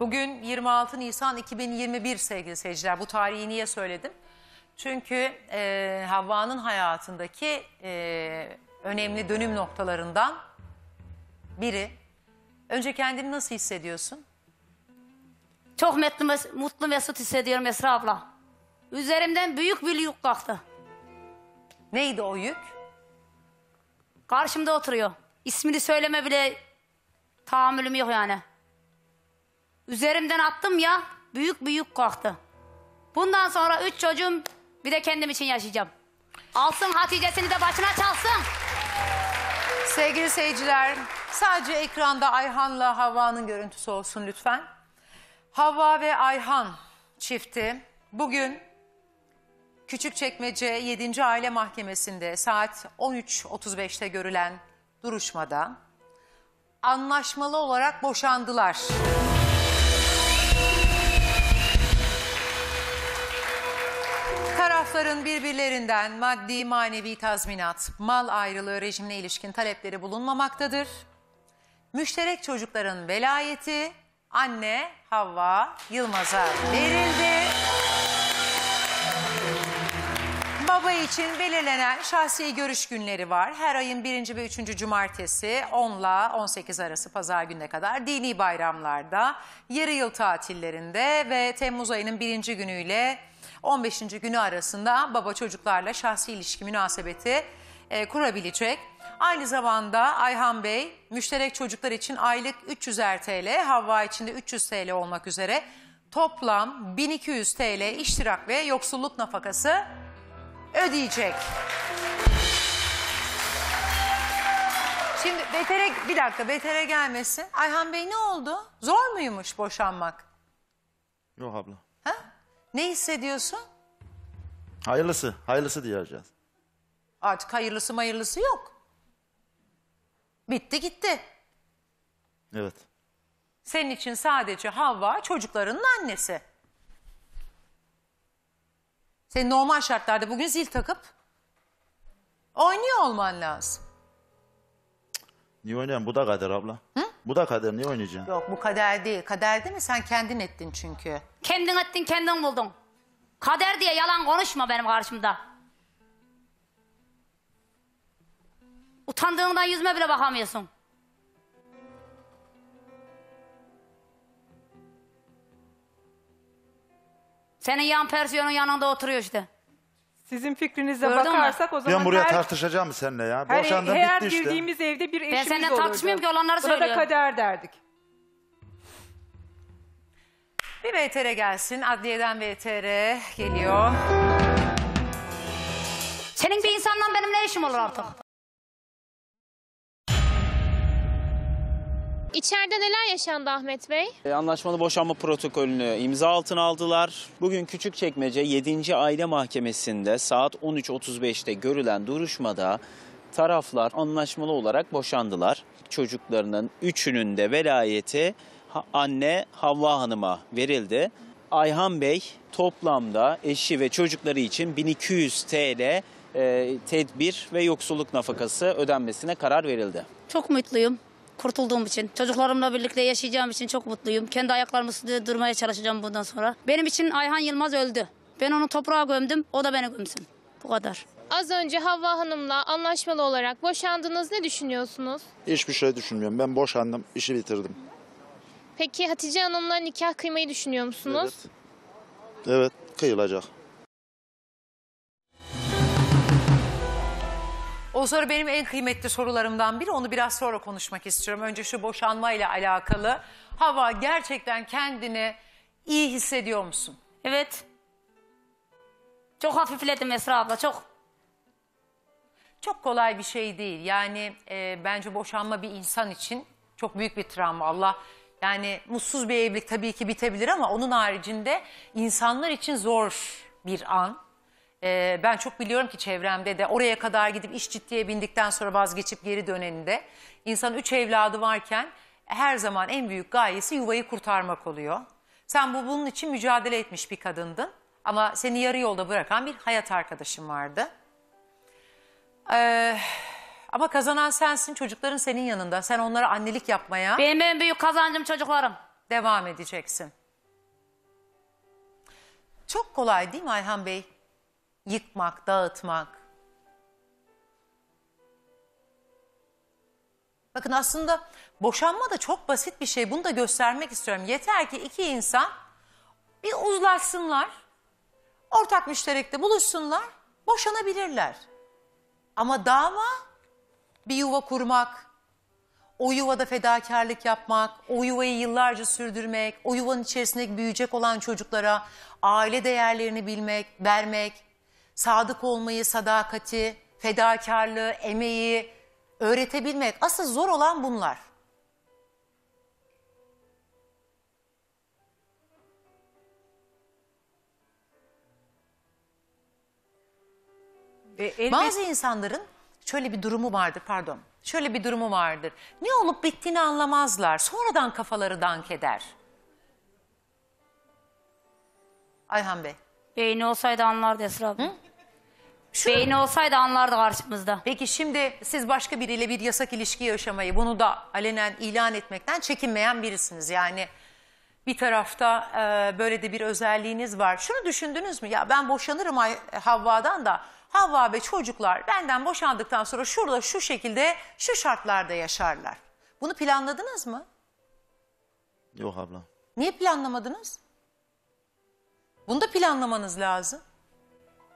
Bugün 26 Nisan 2021 sevgili seyirciler. Bu tarihi niye söyledim? Çünkü e, Havva'nın hayatındaki e, önemli dönüm noktalarından biri. Önce kendini nasıl hissediyorsun? Çok mutlu, mes- mutlu mesut hissediyorum Esra abla. Üzerimden büyük bir yük kalktı. Neydi o yük? Karşımda oturuyor. İsmini söyleme bile tahammülüm yok yani. Üzerimden attım ya büyük bir yük kalktı. Bundan sonra üç çocuğum bir de kendim için yaşayacağım. Alsın Hatice'sini de başına çalsın. Sevgili seyirciler, sadece ekranda Ayhan'la Havva'nın görüntüsü olsun lütfen. Havva ve Ayhan çifti bugün Küçükçekmece 7. Aile Mahkemesi'nde saat 13.35'te görülen duruşmada anlaşmalı olarak boşandılar. Tarafların birbirlerinden maddi manevi tazminat, mal ayrılığı rejimine ilişkin talepleri bulunmamaktadır. Müşterek çocukların velayeti anne Havva Yılmaz'a verildi. Baba için belirlenen şahsi görüş günleri var. Her ayın birinci ve üçüncü cumartesi 10 ile 18 arası pazar gününe kadar dini bayramlarda, yarı yıl tatillerinde ve Temmuz ayının birinci günüyle 15. günü arasında baba çocuklarla şahsi ilişki münasebeti e, kurabilecek. Aynı zamanda Ayhan Bey müşterek çocuklar için aylık 300'er TL, Havva için de 300 TL olmak üzere toplam 1200 TL iştirak ve yoksulluk nafakası ödeyecek. Şimdi betere bir dakika betere gelmesin. Ayhan Bey ne oldu? Zor muymuş boşanmak? Yok abla. Ha? Ne hissediyorsun? Hayırlısı, hayırlısı diyeceğiz. Artık hayırlısı mayırlısı yok. Bitti gitti. Evet. Senin için sadece Havva çocuklarının annesi. Senin normal şartlarda bugün zil takıp oynuyor olman lazım. Niye oynayayım? Bu da kader abla. Bu da kader. Niye oynayacaksın? Yok bu kader değil. Kader değil mi? Sen kendin ettin çünkü. Kendin ettin kendin buldun. Kader diye yalan konuşma benim karşımda. Utandığından yüzüme bile bakamıyorsun. Senin yan persiyonun yanında oturuyor işte. Sizin fikrinize Gördün mü? bakarsak o zaman Ben buraya her, tartışacağım mı seninle ya? her, Boşandım her bitti işte. girdiğimiz evde bir eşimiz seninle olurdu. tartışmıyorum ki, olanları Buna da söylüyorum. kader derdik. Bir VTR gelsin. Adliyeden VTR geliyor. Senin bir insanla benim ne işim olur artık? İçeride neler yaşandı Ahmet Bey? E, Anlaşmalı boşanma protokolünü imza altına aldılar. Bugün Küçükçekmece 7. Aile Mahkemesi'nde saat 13.35'te görülen duruşmada taraflar anlaşmalı olarak boşandılar. Çocuklarının üçünün de velayeti anne Havva Hanım'a verildi. Ayhan Bey toplamda eşi ve çocukları için 1200 TL e, tedbir ve yoksulluk nafakası ödenmesine karar verildi. Çok mutluyum. Kurtulduğum için. Çocuklarımla birlikte yaşayacağım için çok mutluyum. Kendi ayaklarımın üstünde durmaya çalışacağım bundan sonra. Benim için Ayhan Yılmaz öldü. Ben onu toprağa gömdüm, o da beni gömsün. Bu kadar. Az önce Havva Hanım'la anlaşmalı olarak boşandınız. Ne düşünüyorsunuz? Hiçbir şey düşünmüyorum. Ben boşandım, işi bitirdim. Peki Hatice Hanım'la nikah kıymayı düşünüyor musunuz? Evet. Evet, kıyılacak. O soru benim en kıymetli sorularımdan biri. Onu biraz sonra konuşmak istiyorum. Önce şu boşanmayla alakalı. Hava gerçekten kendini iyi hissediyor musun? Evet. Çok hafifledim Esra abla, çok. Çok kolay bir şey değil. Yani e, bence boşanma bir insan için çok büyük bir travma. Allah yani mutsuz bir evlilik tabii ki bitebilir ama onun haricinde insanlar için zor bir an. E, ben çok biliyorum ki çevremde de oraya kadar gidip iş ciddiye bindikten sonra vazgeçip geri döneninde insan üç evladı varken her zaman en büyük gayesi yuvayı kurtarmak oluyor. Sen bu bunun için mücadele etmiş bir kadındın ama seni yarı yolda bırakan bir hayat arkadaşın vardı. Ee, ama kazanan sensin, çocukların senin yanında. Sen onlara annelik yapmaya Benim en büyük kazancım çocuklarım. devam edeceksin. Çok kolay değil mi Ayhan Bey? Yıkmak, dağıtmak. Bakın aslında boşanma da çok basit bir şey. Bunu da göstermek istiyorum. Yeter ki iki insan bir uzlaşsınlar. Ortak müşterekte buluşsunlar. Boşanabilirler. Ama dava bir yuva kurmak, o yuvada fedakarlık yapmak, o yuvayı yıllarca sürdürmek, o yuvanın içerisinde büyüyecek olan çocuklara aile değerlerini bilmek, vermek, sadık olmayı, sadakati, fedakarlığı, emeği öğretebilmek. Asıl zor olan bunlar. E, elbet- Bazı insanların şöyle bir durumu vardır pardon. Şöyle bir durumu vardır. Ne olup bittiğini anlamazlar. Sonradan kafaları dank eder. Ayhan Bey. Beyni olsaydı anlardı Esra abla. Şunu- Beyni olsaydı anlardı karşımızda. Peki şimdi siz başka biriyle bir yasak ilişki yaşamayı bunu da alenen ilan etmekten çekinmeyen birisiniz. Yani bir tarafta e, böyle de bir özelliğiniz var. Şunu düşündünüz mü? Ya ben boşanırım Ay- Havva'dan da Havva ve çocuklar benden boşandıktan sonra şurada şu şekilde şu şartlarda yaşarlar. Bunu planladınız mı? Yok abla. Niye planlamadınız? Bunu da planlamanız lazım.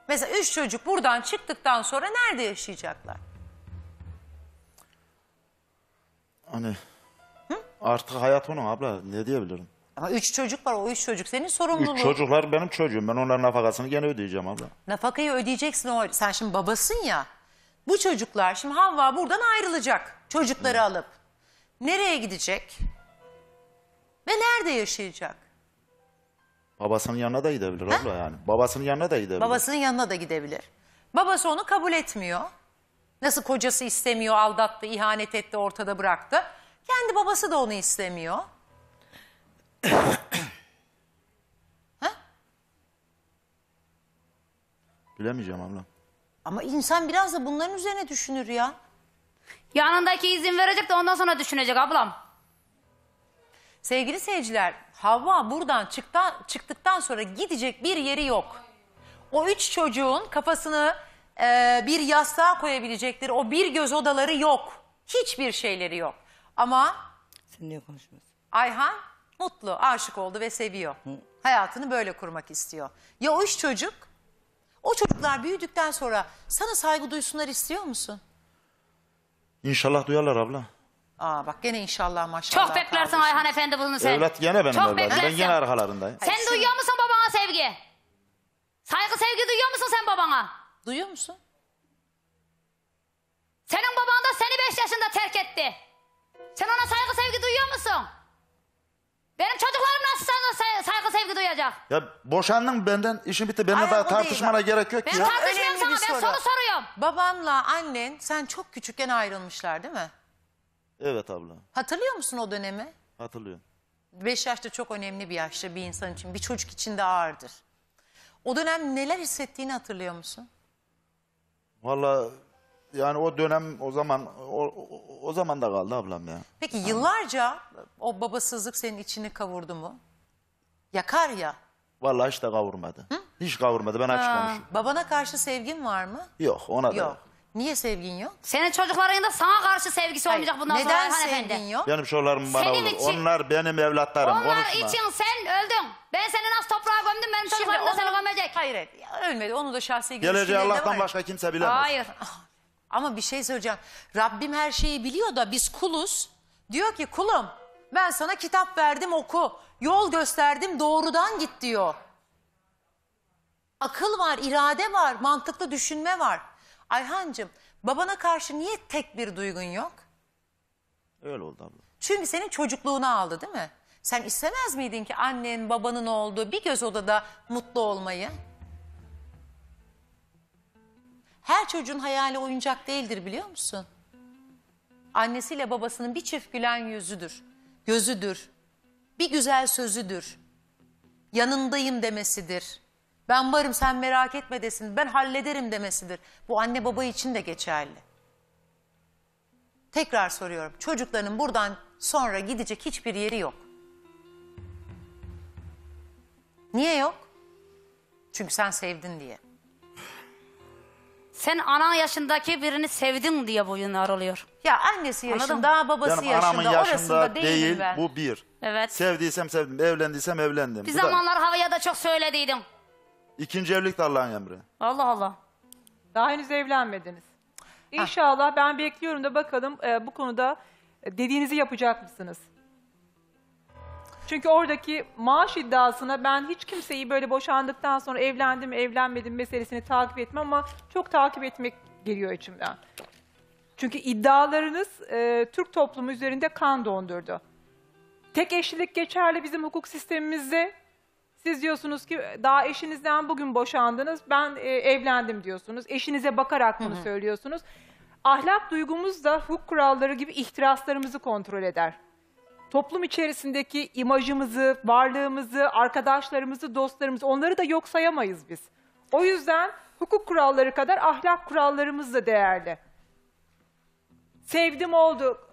Mesela üç çocuk buradan çıktıktan sonra nerede yaşayacaklar? Hani artık hayat onun abla ne diyebilirim? Ama üç çocuk var o üç çocuk senin sorumluluğun. Üç çocuklar benim çocuğum. Ben onların nafakasını gene ödeyeceğim abla. Nafakayı ödeyeceksin o. Sen şimdi babasın ya. Bu çocuklar şimdi Havva buradan ayrılacak. Çocukları alıp. Nereye gidecek? Ve nerede yaşayacak? Babasının yanına da gidebilir abla yani. Babasının yanına da gidebilir. Babasının yanına da gidebilir. Babası onu kabul etmiyor. Nasıl kocası istemiyor, aldattı, ihanet etti, ortada bıraktı. Kendi babası da onu istemiyor. Bilemeyeceğim abla. Ama insan biraz da bunların üzerine düşünür ya. Yanındaki izin verecek de ondan sonra düşünecek ablam. Sevgili seyirciler, Havva buradan çıktan, çıktıktan sonra gidecek bir yeri yok. O üç çocuğun kafasını e, bir yastığa koyabilecekleri o bir göz odaları yok. Hiçbir şeyleri yok. Ama Sen niye konuşmuyorsun? Ayhan mutlu, aşık oldu ve seviyor. Hayatını böyle kurmak istiyor. Ya o üç çocuk? O çocuklar büyüdükten sonra sana saygı duysunlar istiyor musun? İnşallah duyarlar abla. Aa bak gene inşallah maşallah. Çok beklersin kardeşim. Ayhan Efendi bunu sen. Evlat gene benim Çok evladım. Ben beklersin. gene arkalarındayım. Sen duyuyor musun babana sevgi? Saygı sevgi duyuyor musun sen babana? Duyuyor musun? Senin baban da seni 5 yaşında terk etti. Sen ona saygı sevgi duyuyor musun? Benim çocuklarım nasıl sana say- saygı sevgi duyacak? Ya boşandın benden işin bitti. Benimle Hayır, daha değil tartışmana bak. gerek yok Ben ya. tartışmıyorum önemli sana bir ben soru. soru soruyorum. Babanla annen sen çok küçükken ayrılmışlar değil mi? Evet abla. Hatırlıyor musun o dönemi? Hatırlıyorum. 5 yaşta çok önemli bir yaşta bir insan için, bir çocuk için de ağırdır. O dönem neler hissettiğini hatırlıyor musun? Vallahi yani o dönem o zaman o, o, o zaman da kaldı ablam ya. Peki yıllarca o babasızlık senin içini kavurdu mu? Yakar ya. Vallahi hiç de kavurmadı. Hiç kavurmadı ben açık konuşayım. Babana karşı sevgin var mı? Yok ona da Yok. Niye sevgin yok? Senin çocukların da sana karşı sevgisi olmayacak bundan sonra Neden Ayhan sevgin Efendi. yok? Benim şolarım bana Senin olur. için- Onlar benim evlatlarım. Onlar Konuşma. için sen öldün. Ben seni nasıl toprağa gömdüm benim çocuklarım da onu- seni gömecek. Hayır hayır ölmedi onu da şahsi Geleceği görüşlerinde Allah'tan var. başka kimse bilemez. Hayır. Ama bir şey söyleyeceğim. Rabbim her şeyi biliyor da biz kuluz. Diyor ki kulum ben sana kitap verdim oku. Yol gösterdim doğrudan git diyor. Akıl var, irade var, mantıklı düşünme var. Ayhancığım babana karşı niye tek bir duygun yok? Öyle oldu abla. Çünkü senin çocukluğunu aldı değil mi? Sen istemez miydin ki annen babanın olduğu bir göz odada mutlu olmayı? Her çocuğun hayali oyuncak değildir biliyor musun? Annesiyle babasının bir çift gülen yüzüdür, gözüdür, bir güzel sözüdür, yanındayım demesidir. Ben varım sen merak etme desin, ben hallederim demesidir. Bu anne baba için de geçerli. Tekrar soruyorum. Çocukların buradan sonra gidecek hiçbir yeri yok. Niye yok? Çünkü sen sevdin diye. Sen anan yaşındaki birini sevdin diye boyunlar oluyor. Ya annesi Anladın yaşında, babası Canım yaşında, anamın yaşında orasında değilim değil ben. bu bir. Evet. Sevdiysem sevdim, evlendiysem evlendim. Bir Bu da zamanlar havaya da çok söylediydim. İkinci evlilik de Allah'ın emri. Allah Allah. Daha henüz evlenmediniz. İnşallah ben bekliyorum da bakalım e, bu konuda e, dediğinizi yapacak mısınız? Çünkü oradaki maaş iddiasına ben hiç kimseyi böyle boşandıktan sonra evlendim mi evlenmedim meselesini takip etmem ama çok takip etmek geliyor içimden. Çünkü iddialarınız e, Türk toplumu üzerinde kan dondurdu. Tek eşlilik geçerli bizim hukuk sistemimizde. Siz diyorsunuz ki daha eşinizden bugün boşandınız, ben e, evlendim diyorsunuz. Eşinize bakarak bunu söylüyorsunuz. Ahlak duygumuz da hukuk kuralları gibi ihtiraslarımızı kontrol eder. Toplum içerisindeki imajımızı, varlığımızı, arkadaşlarımızı, dostlarımızı onları da yok sayamayız biz. O yüzden hukuk kuralları kadar ahlak kurallarımız da değerli. Sevdim oldu.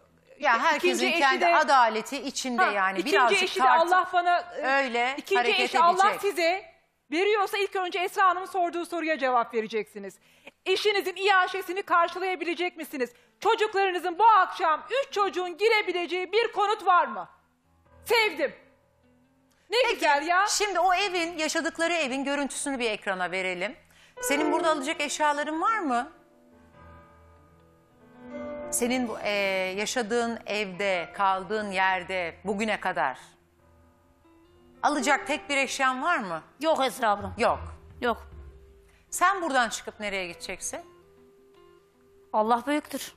Ya herkesin İkinci kendi de- adaleti içinde Ha, yani ikinci birazcık eşi de tartıp Allah bana e, öyle ikinci eşi Allah edecek. size veriyorsa ilk önce Esra Hanım'ın sorduğu soruya cevap vereceksiniz. Eşinizin iaşesini karşılayabilecek misiniz? Çocuklarınızın bu akşam üç çocuğun girebileceği bir konut var mı? Sevdim. Ne güzel ya. Şimdi o evin, yaşadıkları evin görüntüsünü bir ekrana verelim. Senin burada alacak eşyaların var mı? Senin bu, eee, yaşadığın evde, kaldığın yerde bugüne kadar alacak tek bir eşyan var mı? Yok Esra abla. Yok. Yok. Sen buradan çıkıp nereye gideceksin? Allah büyüktür.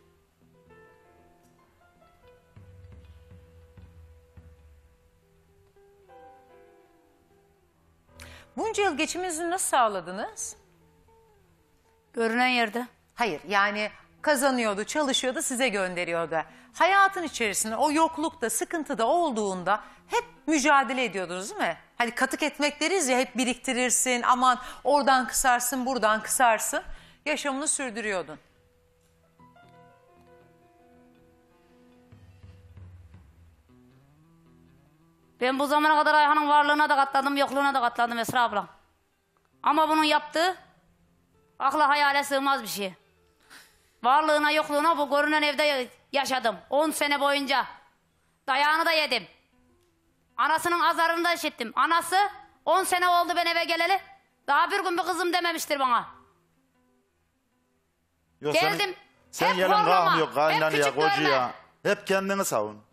Bunca yıl geçiminizi nasıl sağladınız? Görünen yerde. Hayır yani kazanıyordu, çalışıyordu, size gönderiyordu. Hayatın içerisinde o yoklukta, sıkıntıda olduğunda hep mücadele ediyordunuz değil mi? Hani katık etmek deriz ya hep biriktirirsin, aman oradan kısarsın, buradan kısarsın. Yaşamını sürdürüyordun. Ben bu zamana kadar Ayhan'ın varlığına da katladım, yokluğuna da katladım Esra abla. Ama bunun yaptığı akla hayale sığmaz bir şey. Varlığına yokluğuna bu görünen evde yaşadım. 10 sene boyunca. Dayağını da yedim. Anasının azarını da işittim. Anası 10 sene oldu ben eve geleli. Daha bir gün bir kızım dememiştir bana. Yok, Geldim. Senin, sen Hep horlama, kalmıyor hep kaynanaya, kocaya. Hep kendini savun.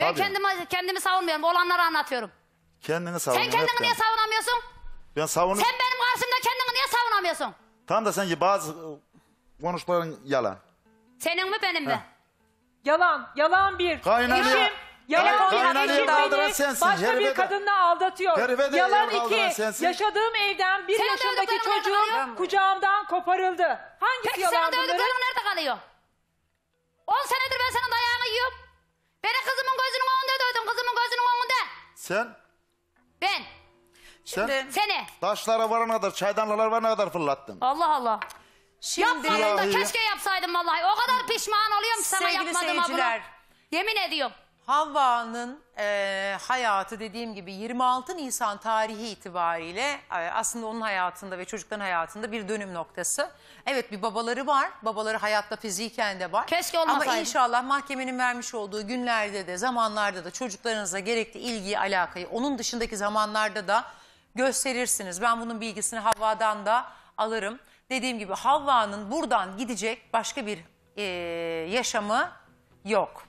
Ben Tabii. kendimi, kendimi savunmuyorum. Olanları anlatıyorum. Kendini savun. Sen kendini niye savunamıyorsun? Ben savunup... Sen benim karşımda kendini niye savunamıyorsun? Tam da sen bazı konuşmaların yalan. Senin mi benim mi? Yalan, yalan bir. Kaynanaya- Eşim, yalan bir. Eşim kaldıran beni sensin, başka herife bir de- kadınla aldatıyor. Herife de yalan kaldıran iki. sensin. Yaşadığım evden bir Senin yaşındaki dövdüklerin nerede çocuğum kalıyor? kucağımdan koparıldı. Hangisi Peki yalan senin bunların? dövdüklerin nerede kalıyor? 10 senedir ben senin dayağını yiyorum. Beni kızımın gözünün önünde dövdün, kızımın gözünün önünde. Sen, Ben, sen seni. taşlara varana kadar, çaydanlılar varana kadar fırlattın. Allah Allah. Şimdi Yapmadım da keşke yapsaydım vallahi. O kadar pişman oluyorum sana Sevgili yapmadığıma bunu. seyirciler. Yemin ediyorum. Havva'nın e, hayatı dediğim gibi 26 Nisan tarihi itibariyle e, aslında onun hayatında ve çocukların hayatında bir dönüm noktası. Evet bir babaları var. Babaları hayatta fiziken de var. Keşke Ama olmasaydı. inşallah mahkemenin vermiş olduğu günlerde de zamanlarda da çocuklarınıza gerekli ilgiyi, alakayı onun dışındaki zamanlarda da gösterirsiniz. Ben bunun bilgisini Havva'dan da alırım. Dediğim gibi Havva'nın buradan gidecek başka bir e, yaşamı yok.